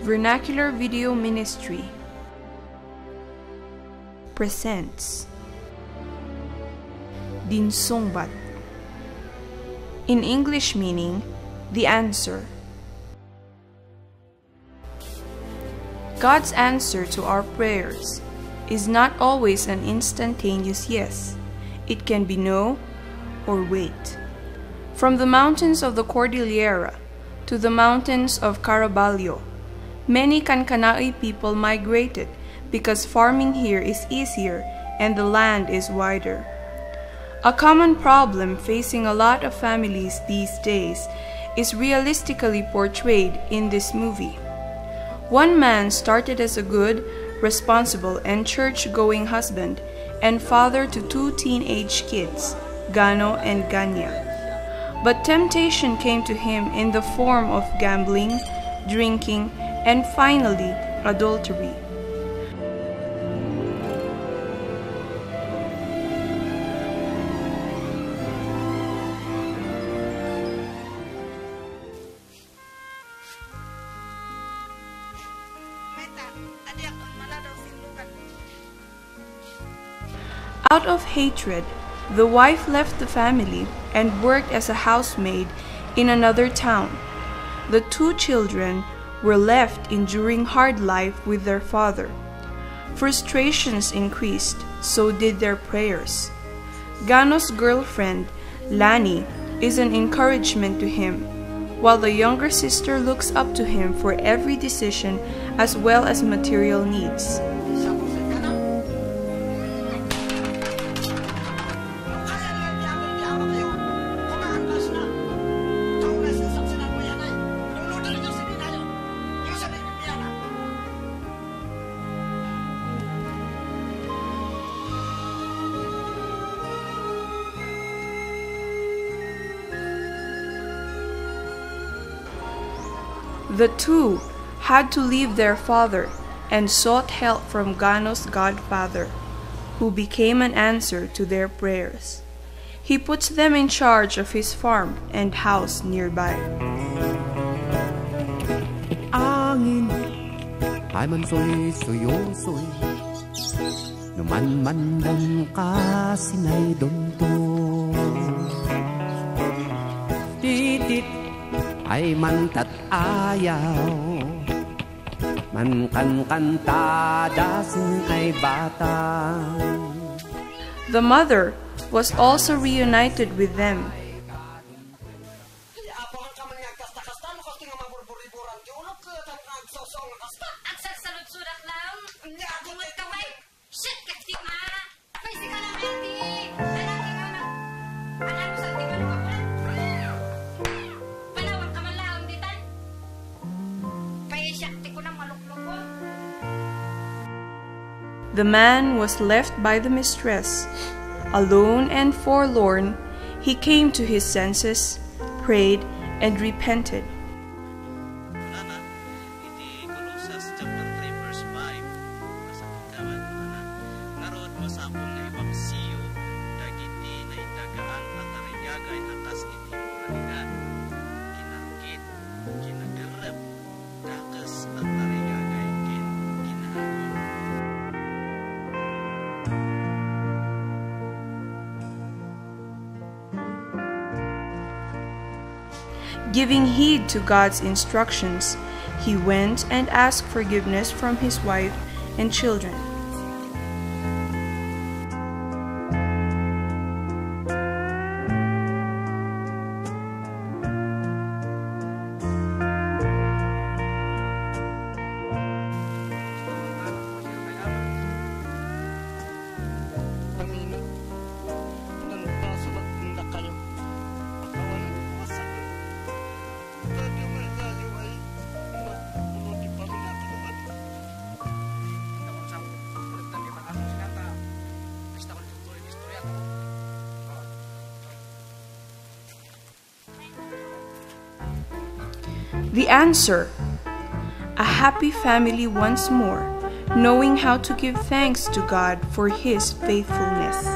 Vernacular Video Ministry presents Dinsongbat in English meaning the answer. God's answer to our prayers is not always an instantaneous yes. It can be no or wait. From the mountains of the Cordillera to the mountains of Caraballo, many Kankanaey people migrated because farming here is easier and the land is wider. A common problem facing a lot of families these days is realistically portrayed in this movie. One man started as a good, responsible, and church going husband and father to two teenage kids, Gano and Ganya. But temptation came to him in the form of gambling, drinking, and finally, adultery. Out of hatred, the wife left the family and worked as a housemaid in another town. The two children were left enduring hard life with their father. Frustrations increased, so did their prayers. Gano's girlfriend, Lani, is an encouragement to him, while the younger sister looks up to him for every decision as well as material needs. The two had to leave their father and sought help from Gano's godfather, who became an answer to their prayers. He puts them in charge of his farm and house nearby. Angin ay man soy soyo soy Numan mandang ka ay Man bata The mother was also reunited with them. The man was left by the mistress. Alone and forlorn, he came to his senses, prayed, and repented. Giving heed to God's instructions, he went and asked forgiveness from his wife and children. The answer a happy family once more, knowing how to give thanks to God for his faithfulness.